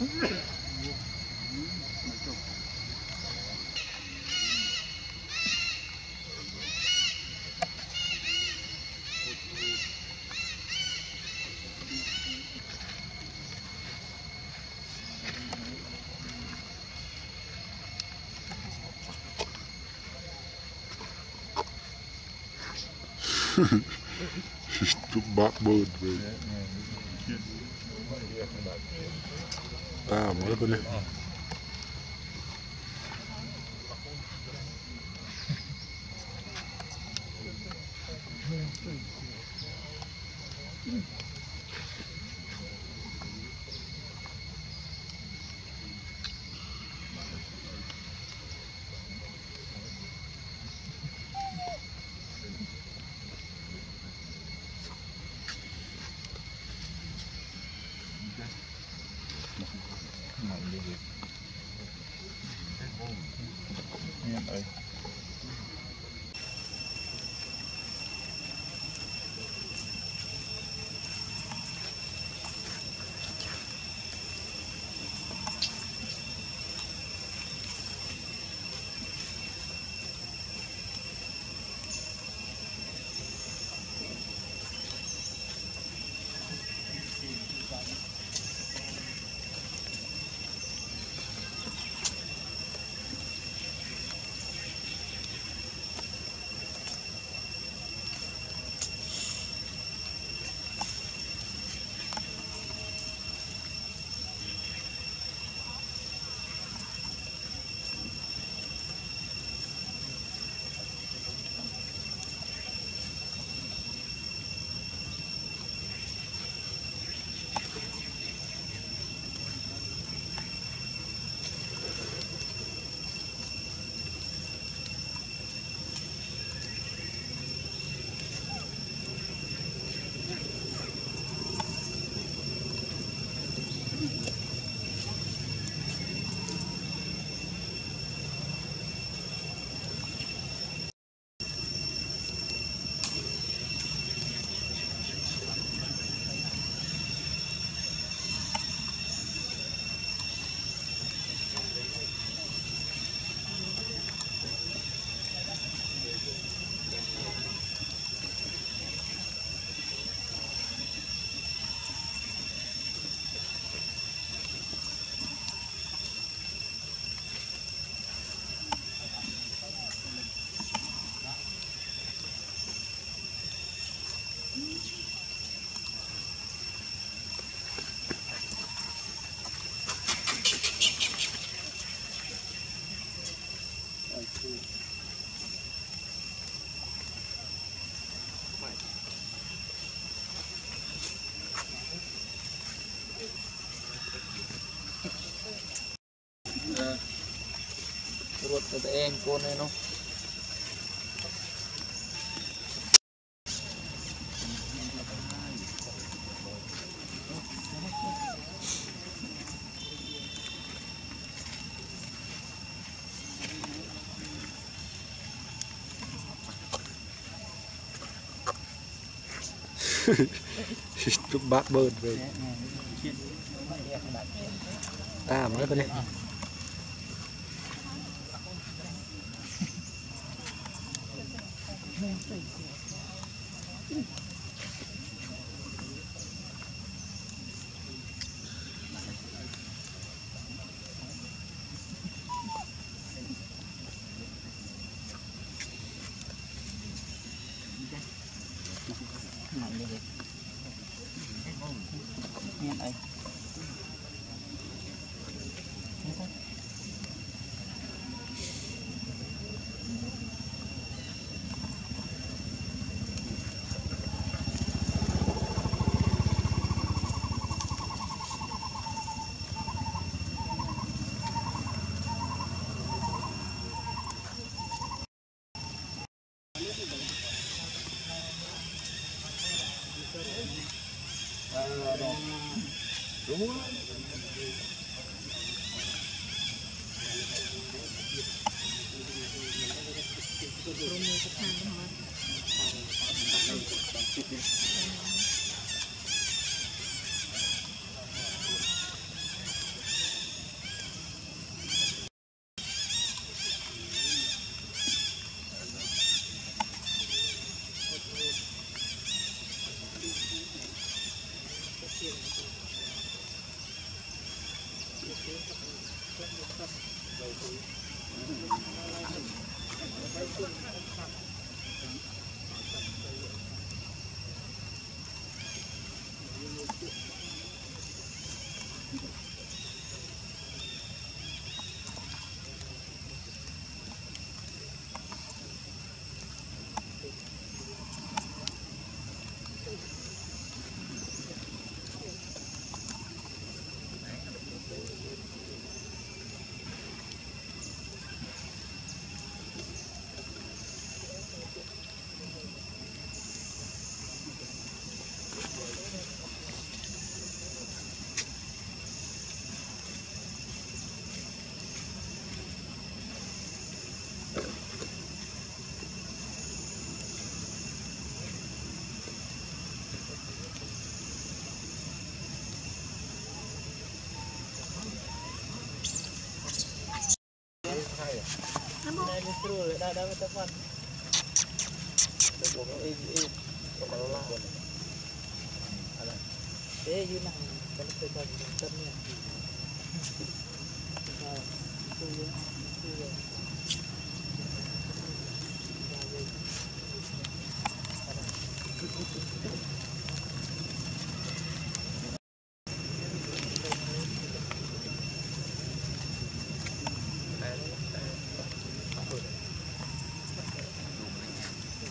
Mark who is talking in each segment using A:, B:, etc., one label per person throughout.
A: She's too bad, baby. Ah, mga ko na. Oh.
B: Từ em cô này nó
C: Chút bát bơn về. Ta mới bên đây 嗯。Đúng
D: Ya? Nak
E: stroll dah dah. Dah
B: bongok eh eh. eh Allah. Alah. Eh you nak
E: balik ke ni. Ya. Ya.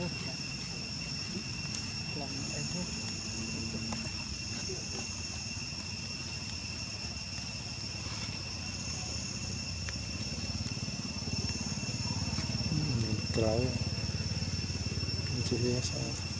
C: Terlalu Mencuri asal Mencuri